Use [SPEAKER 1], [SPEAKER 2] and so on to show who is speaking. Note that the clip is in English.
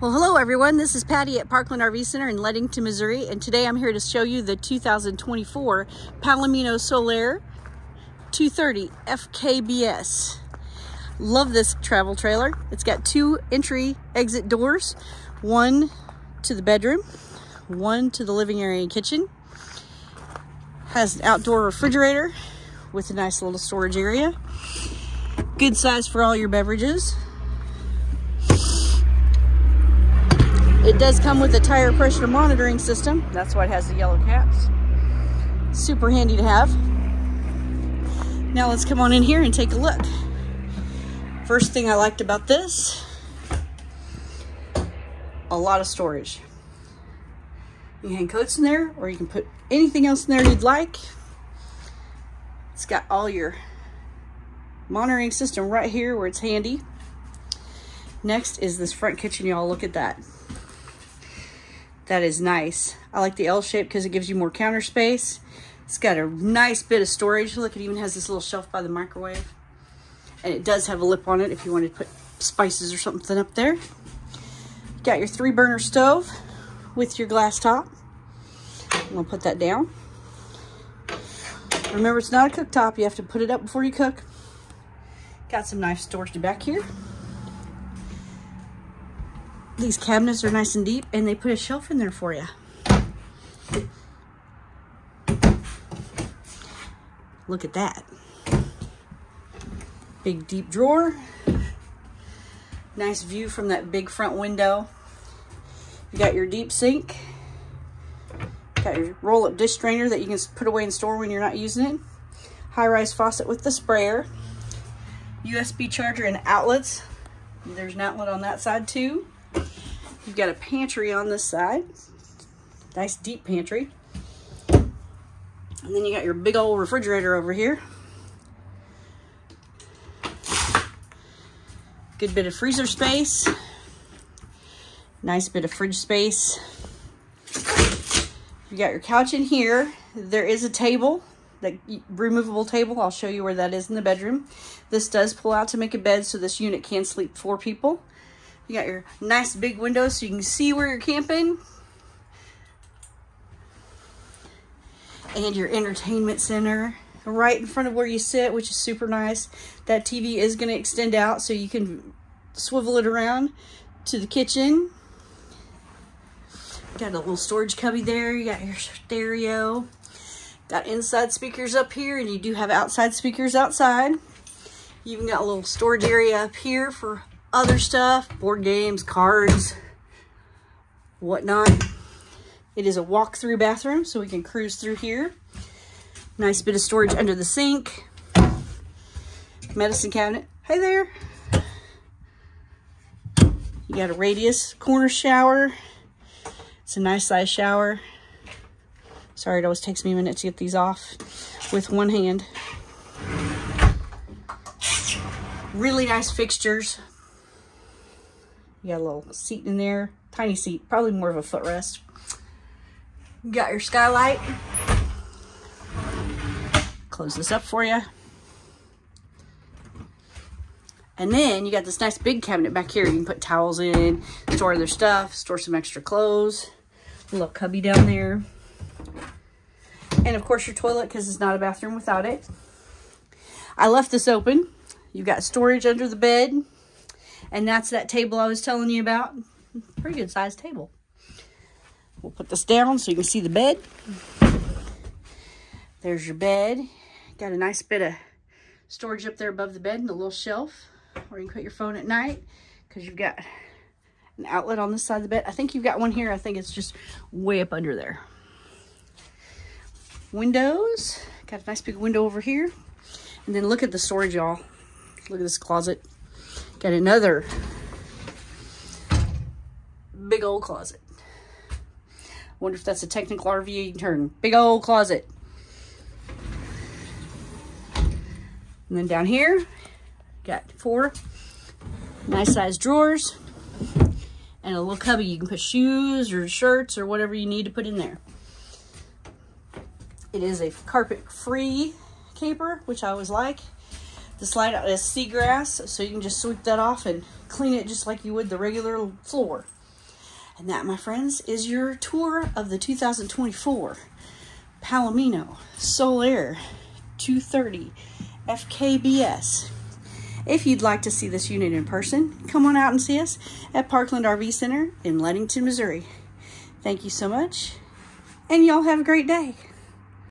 [SPEAKER 1] Well, hello everyone. This is Patty at Parkland RV Center in Leadington, Missouri, and today I'm here to show you the 2024 Palomino Solaire 230 FKBS. Love this travel trailer. It's got two entry exit doors, one to the bedroom, one to the living area and kitchen. Has an outdoor refrigerator with a nice little storage area. Good size for all your beverages. Does come with a tire pressure monitoring system. That's why it has the yellow caps. Super handy to have. Now let's come on in here and take a look. First thing I liked about this, a lot of storage. You can hang coats in there or you can put anything else in there you'd like. It's got all your monitoring system right here where it's handy. Next is this front kitchen, y'all. Look at that. That is nice. I like the L shape because it gives you more counter space. It's got a nice bit of storage. Look, it even has this little shelf by the microwave. And it does have a lip on it if you want to put spices or something up there. got your three burner stove with your glass top. I'm gonna put that down. Remember, it's not a cooktop. You have to put it up before you cook. Got some knife storage to back here. These cabinets are nice and deep and they put a shelf in there for you. Look at that. Big deep drawer. Nice view from that big front window. You got your deep sink. Got your roll-up dish strainer that you can put away in store when you're not using it. High-rise faucet with the sprayer. USB charger and outlets. There's an outlet on that side too. You've got a pantry on this side. Nice deep pantry. And then you got your big old refrigerator over here. Good bit of freezer space. Nice bit of fridge space. You got your couch in here. There is a table, that removable table. I'll show you where that is in the bedroom. This does pull out to make a bed, so this unit can sleep four people. You got your nice big windows so you can see where you're camping. And your entertainment center right in front of where you sit, which is super nice. That TV is going to extend out so you can swivel it around to the kitchen. Got a little storage cubby there. You got your stereo. Got inside speakers up here, and you do have outside speakers outside. You even got a little storage area up here for other stuff, board games, cards, whatnot. It is a walk-through bathroom, so we can cruise through here. Nice bit of storage under the sink. Medicine cabinet. Hey there. You got a radius corner shower. It's a nice size shower. Sorry, it always takes me a minute to get these off with one hand. Really nice fixtures. You got a little seat in there. Tiny seat, probably more of a footrest. You got your skylight. Close this up for you. And then you got this nice big cabinet back here. You can put towels in, store other stuff, store some extra clothes. A little cubby down there. And of course your toilet because it's not a bathroom without it. I left this open. You've got storage under the bed. And that's that table I was telling you about. Pretty good sized table. We'll put this down so you can see the bed. There's your bed. Got a nice bit of storage up there above the bed and a little shelf where you can put your phone at night because you've got an outlet on this side of the bed. I think you've got one here. I think it's just way up under there. Windows. Got a nice big window over here. And then look at the storage, y'all. Look at this closet. Got another big old closet. Wonder if that's a technical RV turn. Big old closet. And then down here, got four nice sized drawers and a little cubby. You can put shoes or shirts or whatever you need to put in there. It is a carpet free camper, which I always like. The slide out is seagrass, so you can just sweep that off and clean it just like you would the regular floor. And that, my friends, is your tour of the 2024 Palomino Solaire 230 FKBS. If you'd like to see this unit in person, come on out and see us at Parkland RV Center in Leadington, Missouri. Thank you so much, and y'all have a great day.